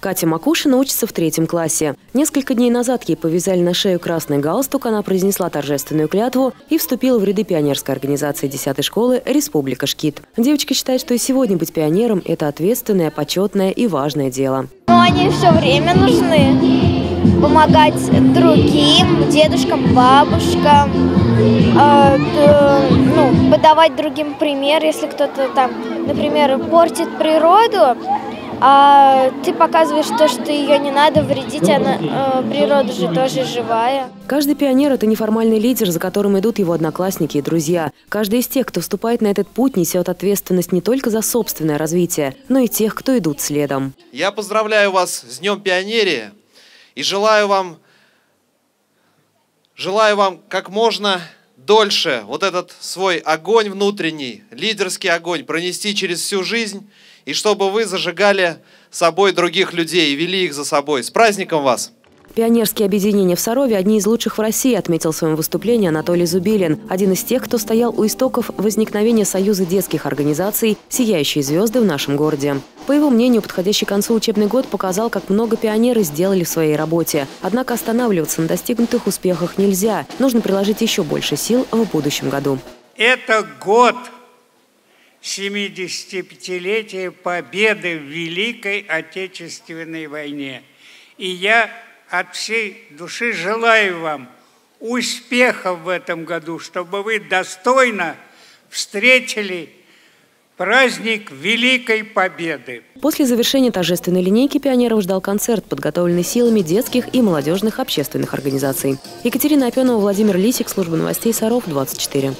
Катя Макушина учится в третьем классе. Несколько дней назад ей повязали на шею красный галстук, она произнесла торжественную клятву и вступила в ряды пионерской организации 10 школы «Республика Шкит». Девочка считает, что и сегодня быть пионером – это ответственное, почетное и важное дело. Ну, они все время нужны. Помогать другим, дедушкам, бабушкам, э, ну, подавать другим пример, если кто-то там, например, портит природу, а ты показываешь то, что ее не надо вредить, она, э, природа же тоже живая. Каждый пионер – это неформальный лидер, за которым идут его одноклассники и друзья. Каждый из тех, кто вступает на этот путь, несет ответственность не только за собственное развитие, но и тех, кто идут следом. Я поздравляю вас с Днем Пионерии и желаю вам, желаю вам как можно дольше вот этот свой огонь внутренний, лидерский огонь пронести через всю жизнь – и чтобы вы зажигали собой других людей и вели их за собой. С праздником вас! Пионерские объединения в Сарове – одни из лучших в России, отметил в своем выступлении Анатолий Зубилин, один из тех, кто стоял у истоков возникновения Союза детских организаций «Сияющие звезды» в нашем городе. По его мнению, подходящий к концу учебный год показал, как много пионеры сделали в своей работе. Однако останавливаться на достигнутых успехах нельзя. Нужно приложить еще больше сил в будущем году. Это год 75-летие победы в Великой Отечественной войне. И я от всей души желаю вам успехов в этом году, чтобы вы достойно встретили праздник Великой Победы. После завершения торжественной линейки пионеров ждал концерт, подготовленный силами детских и молодежных общественных организаций. Екатерина Опенова, Владимир Лисик, служба новостей Саров, 24.